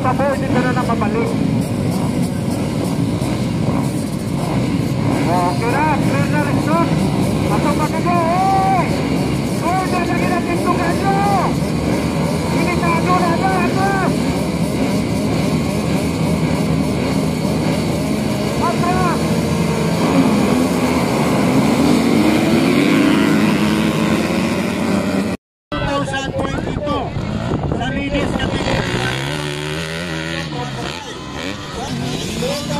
pabor, dito na nakabalik. Loca.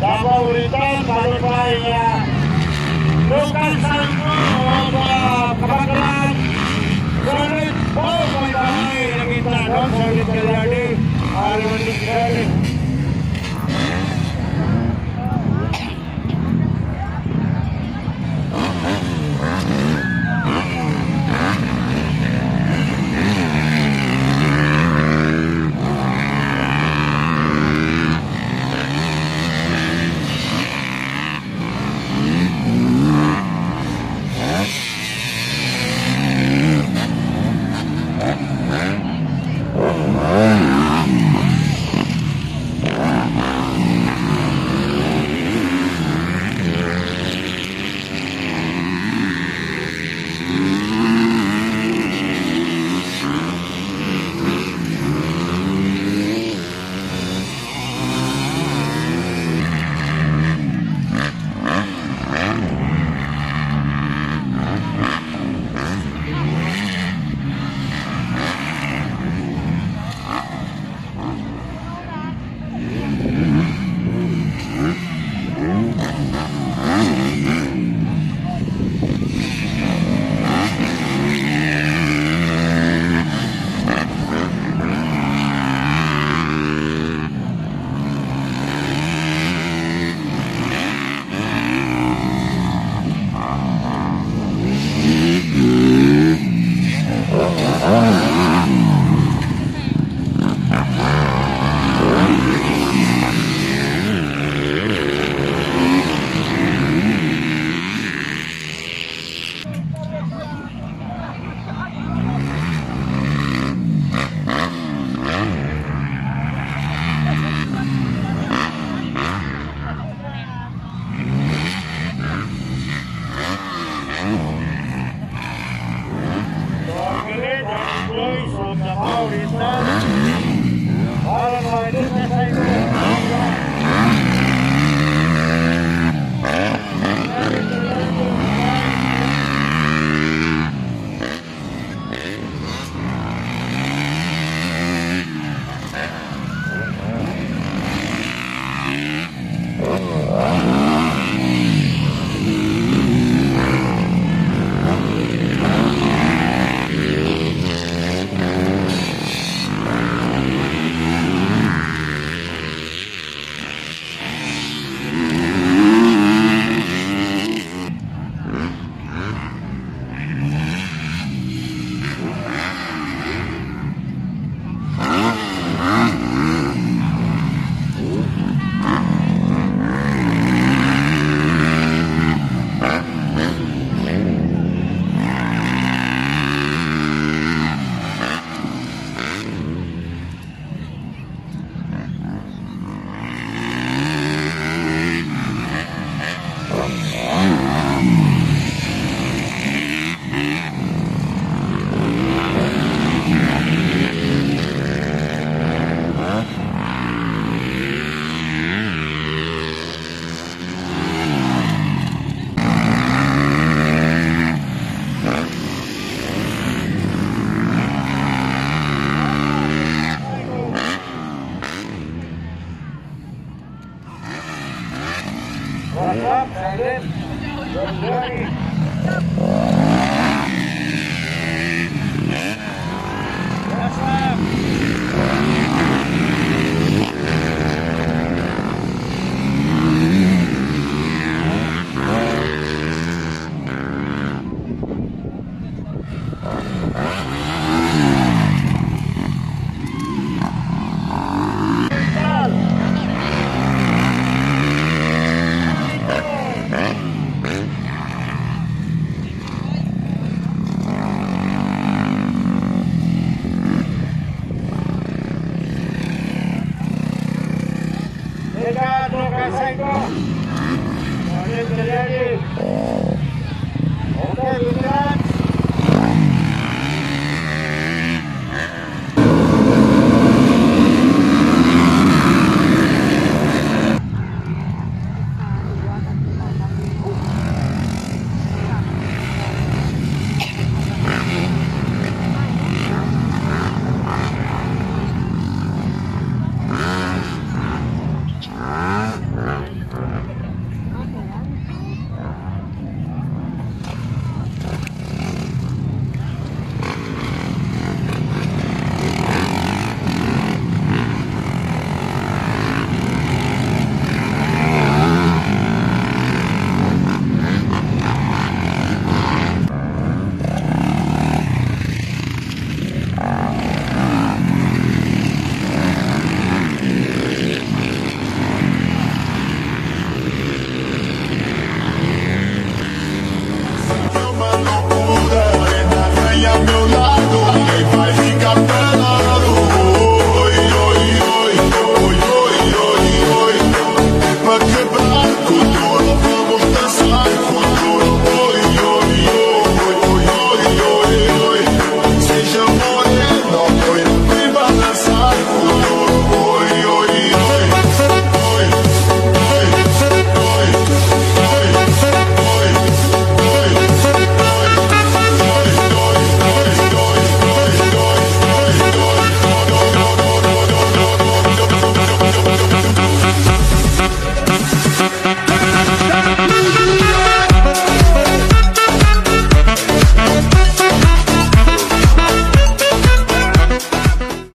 sa pauritan, followed by uh, local sample of uh, Kabaglan. Solid po, may kami nakita doon, solid kalyari, arimandig kalyari.